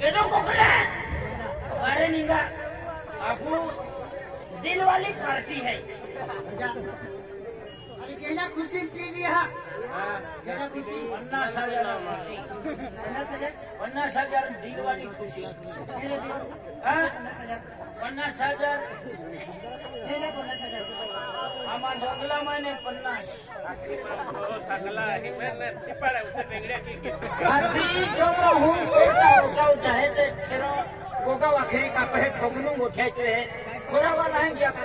कोकले अरे निंगा आपू दिल वाली पार्टी है। गेला खुशी पी लिया। गेला खुशी। पन्नास हज़ार खुशी पन्नास हज़ार पन्नास हज़ार दिल खुशी। गेला दिला हाँ? पन्नास हज़ार। पन्नास हज़ार गेला पन्नास। हज़ार आम्हा जंगला महिने पन्नास सकला हिमेन छिपाड़ा उसे टेंगड़िया की हूँ ते खेरो का उठे है थोड़ा वाला है गया का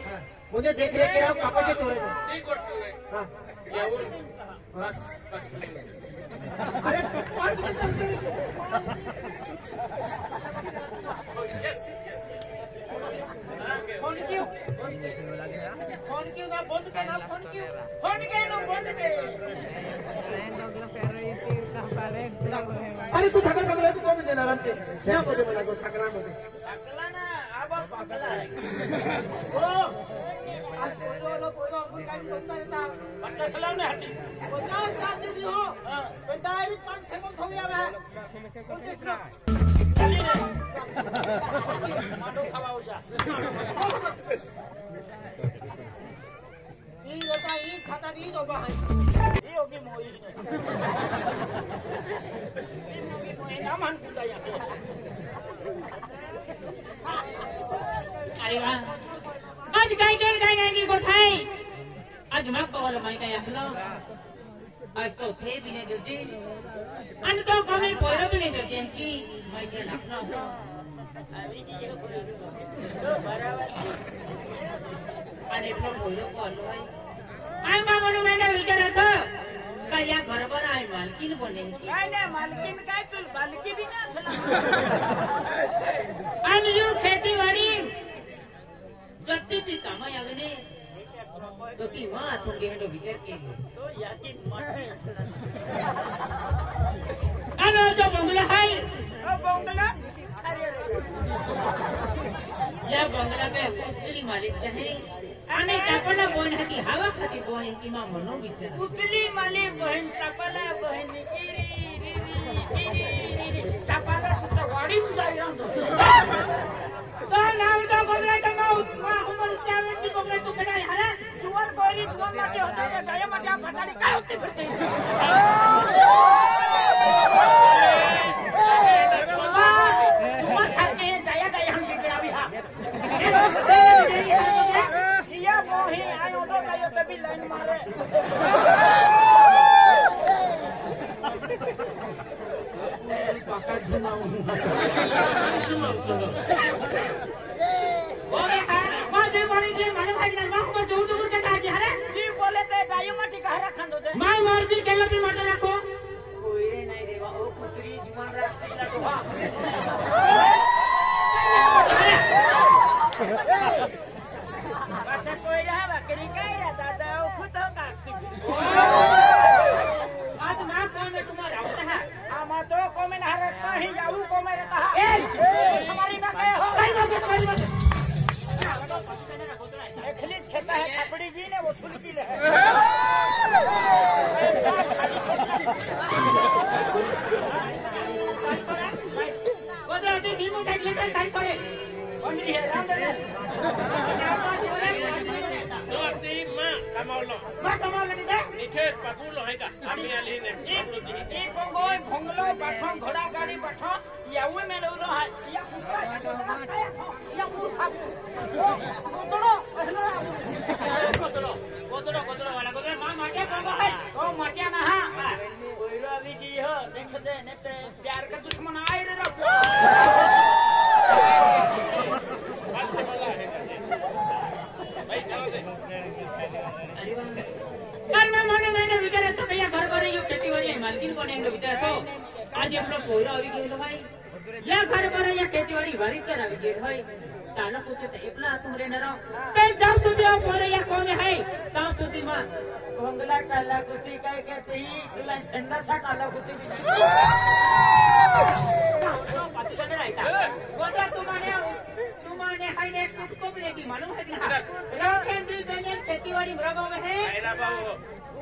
चोरे ती गोष्ट है हा येऊन बस बस। अरे पाच मिनिटं यस फ़ोन क्यों? फ़ोन क्यों ना बंद करना फ़ोन क्यों? फ़ोन के नो बंद के। अरे तू ठाकर पकडला तू कोण देणार आमचे यामध्ये मला तो ठाकरामध्ये सकला ना है बोलता येतात बच्चा सलाम ने हाथी पचास सात दीदी हो हाँ डायरेक्ट पाँच से मत हो गया मैं उनतीस ना चली रे मानो खवाओ जा ई होता ई खाता ई दोगा है ये होगी मोई ये होगी मोई ना मान कुदा या अरे आज काय काय काय काय की गोठाई। आज मग पवाला माई काय आपलं आज तो थे भी नहीं देते आणि तो कमी पोरं भी नहीं देते की माई के लागना अभी जी को तो बराबर आणि आपलं पोरं कॉलो आय बा म्हणून मैंने विचारत का या घरभर आहे मालकीन बोलेन काय नाही मालकीन काय तुल मालकी बी ना आणि जो खेतीवाडी तो केलो तो चापाला गिरी चापाला तुझ्या वाढीत जाईल तो नाव तो बंगला तो माऊ मा उमर त्यावेळी ती बंगला तू कडे हला जुवान कोयरी जुवान माटे होते का गाया माटे फटाडी काय होते फिरते सारखे दया दया हम दिखे अभी हा या मोही आयो तो गायो तभी लाइन मारे माझे बोलायचे मला माहिती नाही मग मग दूर दूर काय काळजी हरे जी बोले ते गायो माटी गहरा खांदो ते माय मर्ज़ी केलं ती म्हटलं नको कोयरे नाही देवा ओ कुत्री जुवान रास्तीला डोहा असं कोयरा भाकरी काय रे दादा ओ खुद काढते आज मा कोण आहे तुम्हाला रावता हा आमा तो कोमे नहर कहीं जाऊ कोमे रहता है हमारी ना कहे हो। काही नको काही नको खलीज खेता है छपड़ी भी ने वो सुलकी ले है है राम दे तो ती मालकीन कोण आहे विचार तो आज आपला पोरा આવી गेलो भाई या घर पर या ખેતીવાડી વારી કરાવી ગયેલ હોય તાનો પૂછે તો એકલા તું રે નરો પણ જ્યાં સુધી આ પોરે યા કોને હે ત્યાં સુધીમાં ભોંગલા કાલા કુચી કઈ કે તી તુલા સંડા સા કાલા કુચી બી નહીં પાછી તને રાયતા. ગોજા તું મને તું મને હાઈને કુટકો બનેગી માલુમ હે કે ના રાખેન દી બેને ખેતીવાડી મરગાવે હે આયરા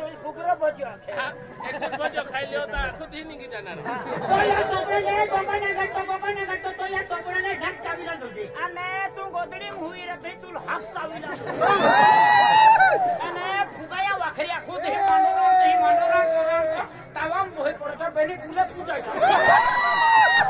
તો છોકરો બચ્યો છે એક બચ્યો ખાઈ લ્યો તો આખું થી નીકળી જનાર તો યા છોકરાને બબાને ઘટતો બબાને પેલી તુલે પૂજા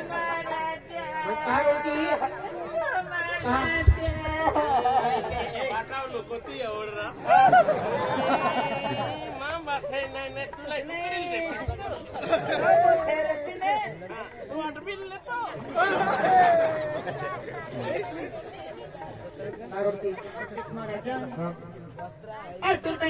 Ay, tú estás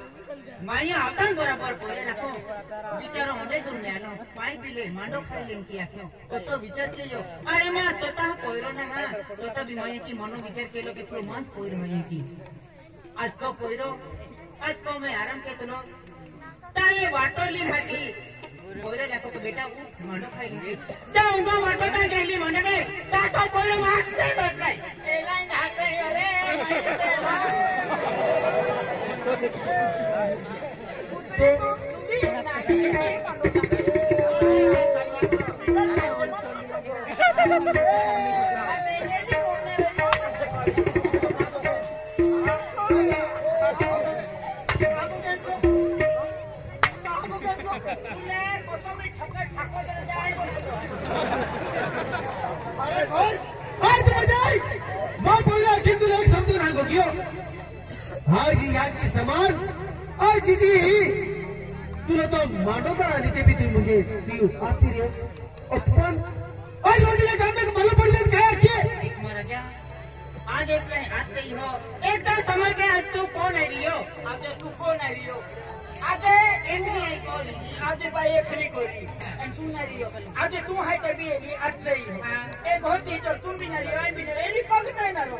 माया आता बराबर पोरे लाको विचार होंडे दुनियानो पाय पिले मांडो खाई किया आख्यो। कचो विचार केलो अरे मा सोता पोयरो ना हा। स्वतः बिमायेची मनो विचार केलो की मन मांस पोयर होयेची आज तो पोयरो आज तो मैं आराम के केतलो ताये वाटोली हाती पोयरो लाको तो बेटा उ मांडो खाई लेंकी जा उंगो वाटो ता गेली मने रे ता तो पोयरो मांस नाही भेटलाय एलाइन हाते अरे Thank you. हाजी याची समान। हाँ आजीजी तुला तो मांडो कराने के भी थी मुझे दी आती रे अपन आज मुझे काम में मालूम पड़ जाए क्या किए आज एक हाथ नहीं हो। एक तो समझ के आज तू कौन है रियो? आज तू कौन है रियो? आज एनी आई कौन आज भाई एक खरी कोरी एंड तू ना रियो। आज तू है तभी ये आज नहीं हो। हाँ। एक होती तो तुम भी ना रियो आई भी ना ये पकड़ता है ना रो।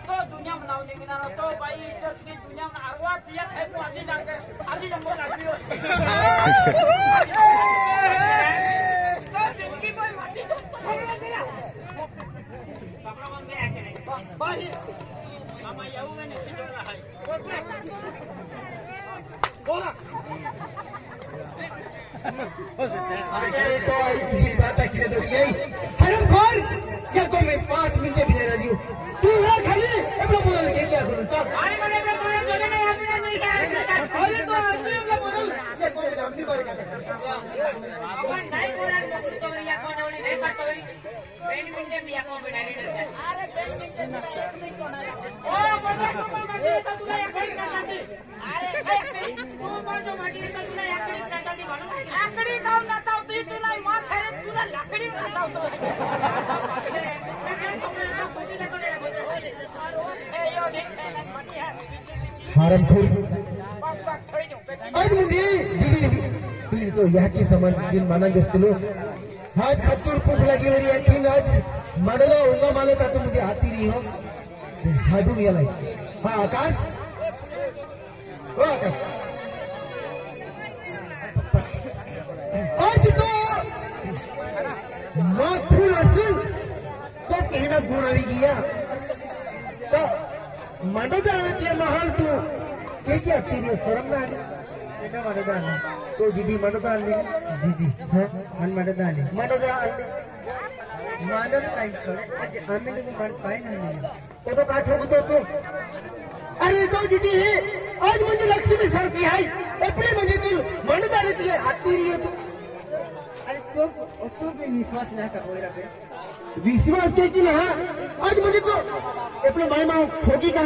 तो दुनिया बनाओ लेकिन ना तो भाई इज़्ज़त की दुनिया में अरवा दिया है वो आजी लागे आजी नंबर आजी हो तो ज़िंदगी में माटी तो पकड़ गया पकड़ो बंद के आके नहीं भाई मामा याऊ में नीचे चल रहा है अरे तो ये बात है कि तो यही हरम खोर लाकड़ी काम ना चाहो तो तुला माँ थे तुला लाकड़ी ना चाहो तो तीन याची समाज माना मानत असतो हाँ खासूर खूप लगी हुई है, तीन आज मडला उंगा माले तातो मुझे आती नहीं हो। साधू गेलाय हाँ आकाश? वो आकाश। आज तो माथुर असून तो कहना गुण आई गया। तो मडो जावे ते महाल तू तो, के क्या तेरी शरम ना ఏటా మడదాలి తో జిడి మడదాలి జిడి మన్ మడదాలి మడదాలి మానవ కైసోడే ఆమెను మన్ तो तो अरे तो दीदी, आज मुझे लक्ष्मी सर की है। अपने मुझे तू मन डाले तुझे आती रही तू। तो तो, तो विश्वास ना कर विश्वास ना? आज मुझे तो अपने माई माँ का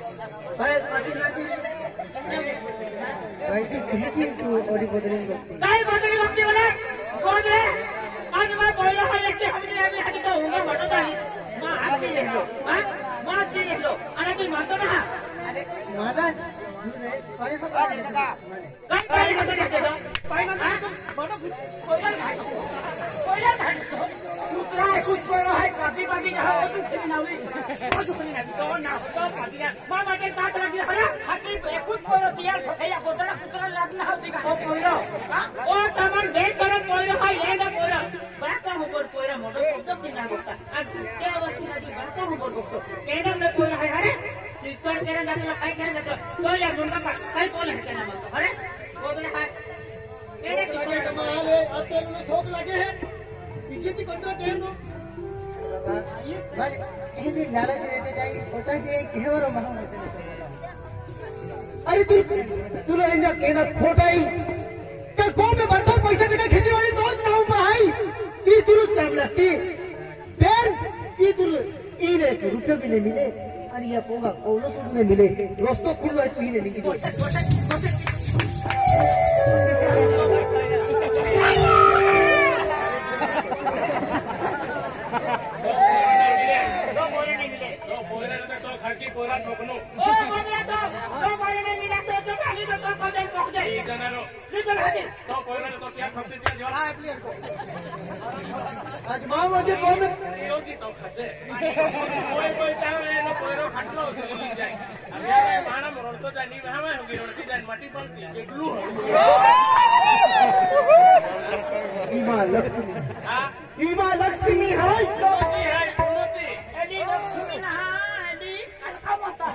ये तो तो कौन है आई का धीरा ना अरे अरे ठोक तो मेरे तो दीदी राजू अरे पाटी लागी भाई तू कहीं क्यों तू ओडी बदलिंग करती काय बदली बघते बोले कोण रे आज मैं बोल रहा है कि हमने अभी हटी तो होगा मटो दाई माँ हाथ नहीं देख लो हाँ माँ हाथ नहीं देख लो अरे तू मानतो ना अरे मादास अरे दादा काय पाय कसं देते तो पाय ना मनो कोयला घाटो कोयला घाटो दूसरा है कुछ कोई है काफ़ी काफ़ी जहाँ वो तू खेली ना हुई वो तू खेली ना हुई तो ना तो काफ़ी ना माँ बाटे काट लगी है या ये आज क्या वस्तु नदी बाका ऊपर बोलतो केडम में पोयरो हाय अरे करें काय करें तो काय है शौक लगे है इज्जती कचरा टेम नो भाई ये लालच रहते जाए होता है। कि महा अरे तू तुला इंजा केना खोटाई का को में बता पैसा बिना खेती वाली तो ना ऊपर आई ई तुरु काम लगती फिर ई तुरु ई ले के रुपये भी नहीं मिले। और ये पोगा कोलो से नहीं मिले? रोस्तो खुल है तू ही नहीं मिली। तो खड़की पोरा ठोकनो ओ बोले तो दो बोले नहीं मिला तो तो खाली तो तो कदम पहुँच ई जाए जनारो निकल हाजिर तो पोरा तो क्या खपते दिया जवाब आज माँ मुझे को में योगी तो खचे कोई कोई चाहे नो पोरो खटलो से जाए अब यार माणा मरोड़ तो जानी वहाँ में होगी रोटी जान मटी पड़ती एकलू ईमा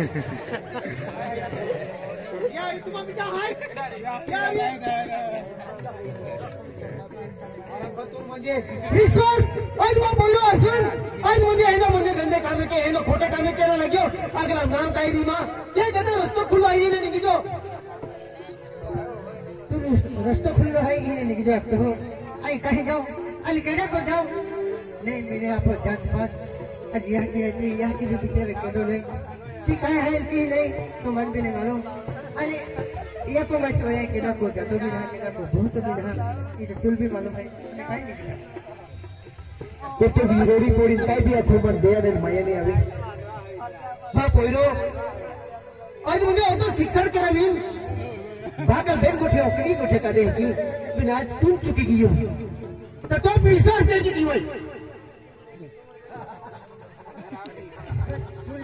है बोल यार तुम्हा बिचा हाय यार म्हणजे विश्वास आज मग बोललो असून आज म्हणजे हे ना म्हणजे धंदे कामे के हे ना खोटे कामे केला लाग्यो આગલા નામ કાઈ દી માં તે કદા રસ્તો ખુલ્લો આવી ને નીકળજો रस्तो खुल रहा है ये लेके जाओ आपको हो आई कहीं जाओ अली कहने को जाओ नहीं मेरे आप जात पात आज यहाँ की रहती यहाँ की भी पीछे रखे दो सिखाया है कि नहीं तो मन भी नहीं मालूम अरे ये को मैं सोया कि ना को जातो भी ना कि ना को भूत भी ना ये तो तुल भी मालूम है सिखाई नहीं गया तो वीरोरी कोड़ी काय भी अखूबर दे अरे माया नहीं आवे हाँ कोइरो आज मुझे और तो शिक्षण करावीन भाकर बेन को ठे ओकड़ी को ठे करे की बिना तुम चुकी गई हो तो तुम विश्वास दे चुकी हो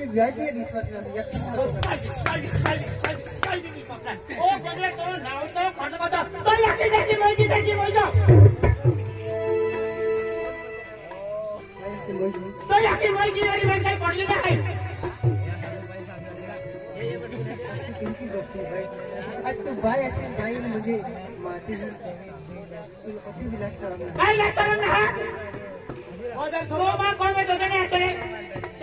विश्वास ना या ઓ બગલે તો નાવ તો ખંડ બતા તો યાકી જાકી મોજી જાકી મોજો તો યાકી મોજી વાળી મને કઈ પડી જાય इनकी दोस्ती भाई आज तो भाई ऐसे भाई ने मुझे मारती है अभी भी लगता है કઈ લાગતો ને હા ઓદર સરો માં કોણ મે જોને ને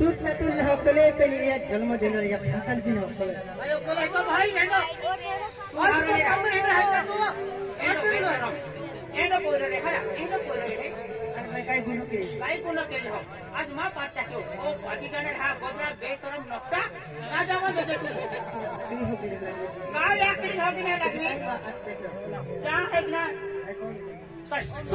तुझ न तुझ होकले पेली या जन्म दिलो या फ़सल भी होकले अयो कोला तो भाई बेटो आज तो काम रे ना है तो एक दिन रो एनो पोरे रे हा एनो पोरे रे अन मैं काय बोलू के काय कोना के हो आज मा पाट टाक्यो ओ बाजी गणर हा गोदरा बेशरम नक्का ना जावा दे दे ಯಾವ ಯಾವ ಕಡೆಗೆ ಹೋಗಿನ ಲಕ್ಷ್ಮಿ ಯಾವ ಐಗ್ನ ಕಷ್ಟ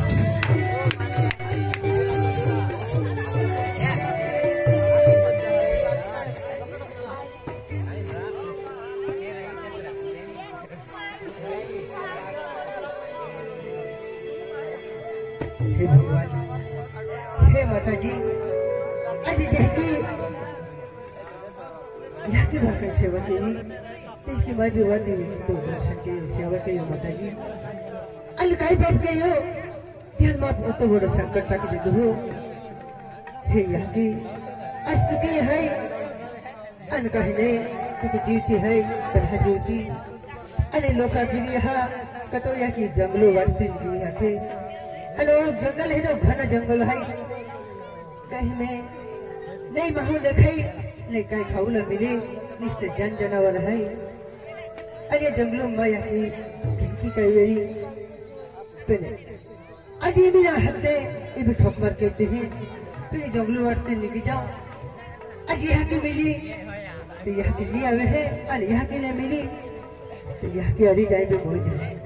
संकट तो अस्तुति है अन जीती है, तरह अरे लोका फिर कतो यहाँ की जंगलो वर्ती यहाँ के। अरे जंगल है जो घना जंगल है। कहीं नहीं महू देखई नहीं कहीं खाऊ न मिले, निष्ठ जन जनावर है। अरे जंगलों में यहाँ की कई पेने। अजी भी ना हते इब ठोकर के ते तो ये जंगल वाटते लेके जाओ। अज यहाँ की मिली? तो यह के लिए आवे है अल यह के लिए मिली? तो यह के अड़ी जाए भी बोल जाए।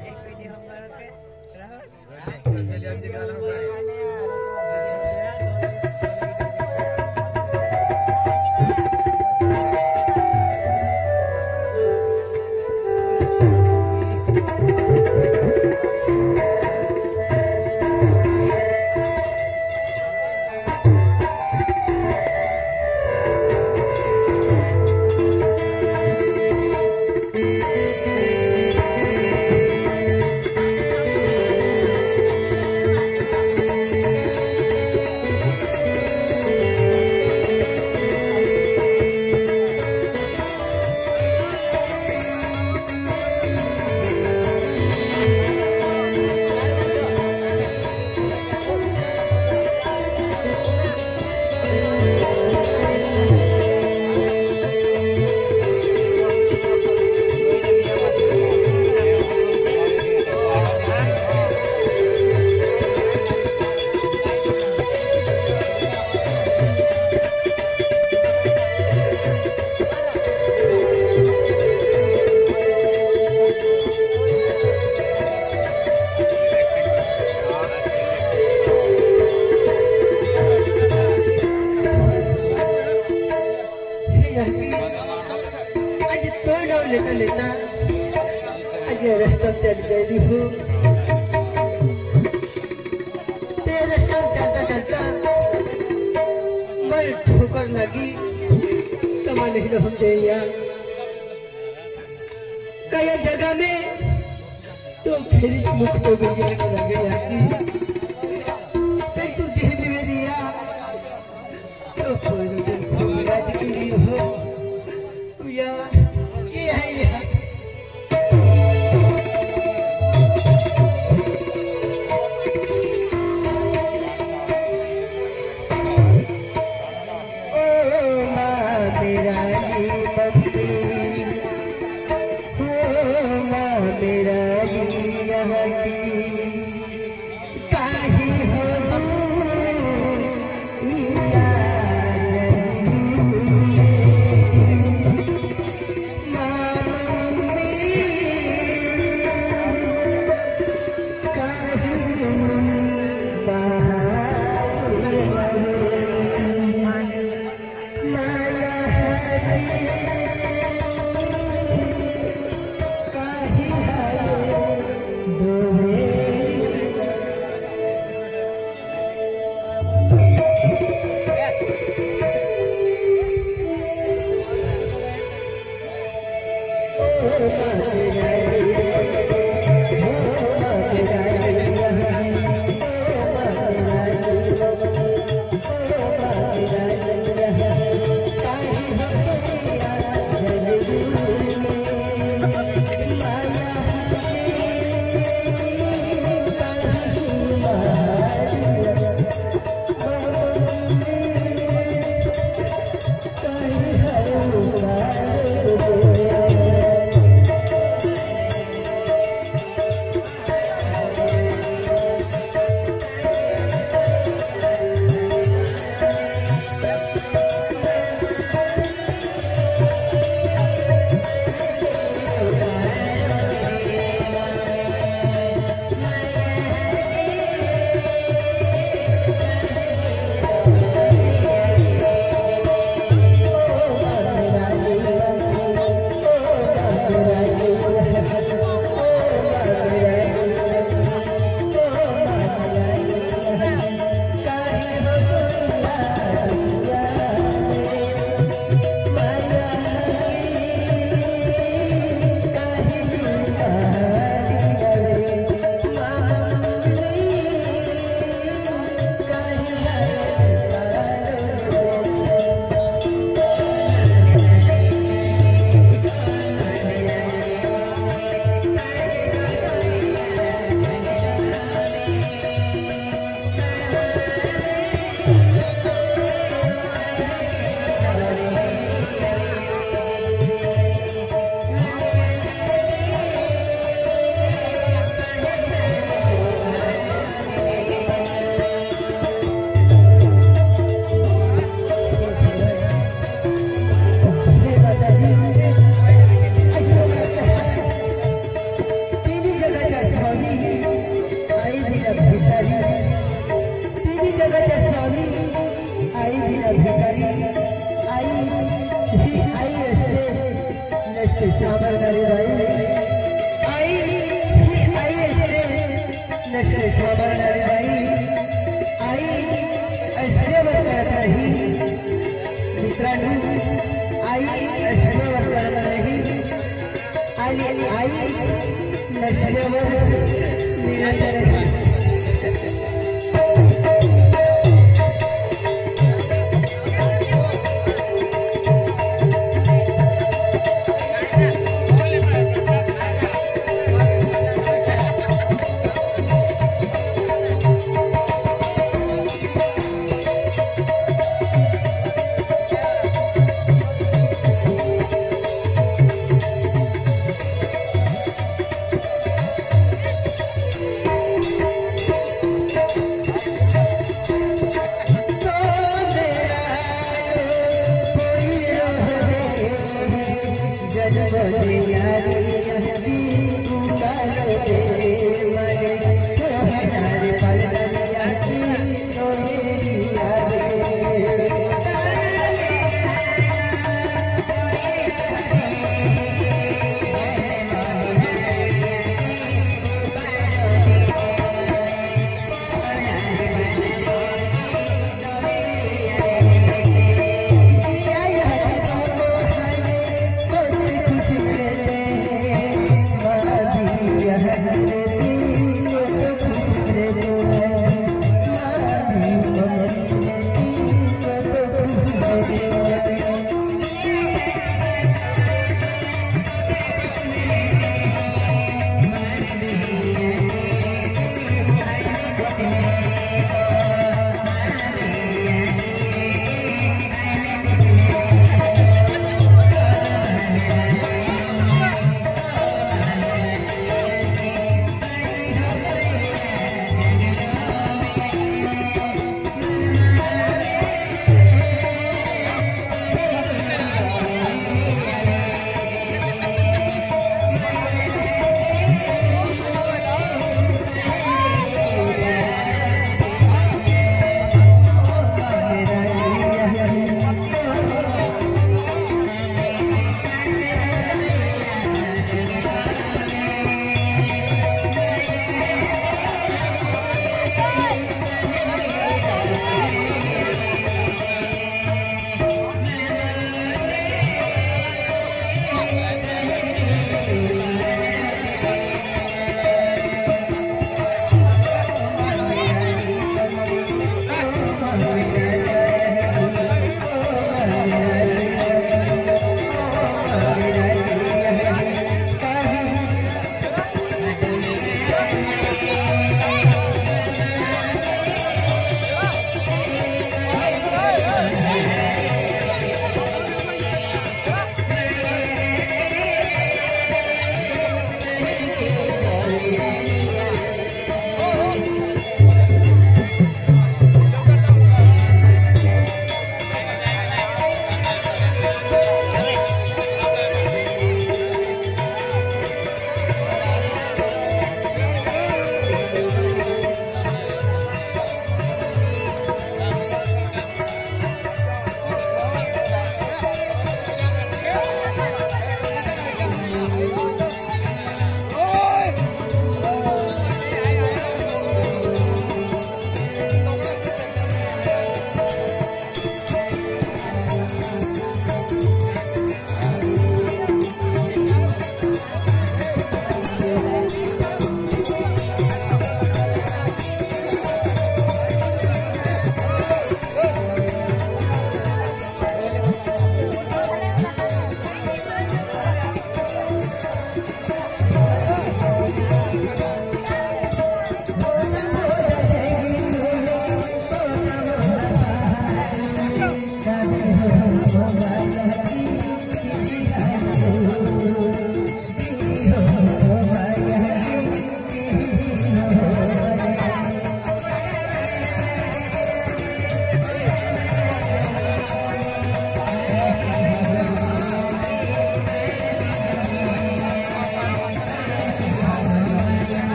Gracias.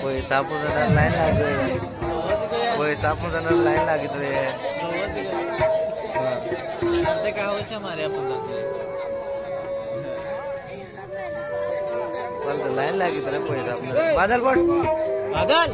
કોઈ સાપુતારા લાઈન લાગી કોઈ સાપુતારા લાઈન લાગી તો એ હા કાં હોય છે અમારે આપણ लाइन लगी तरफ़ पड़े था बादल पट बादल।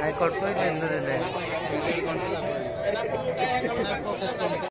हाईकोर्ट को केंद्र देने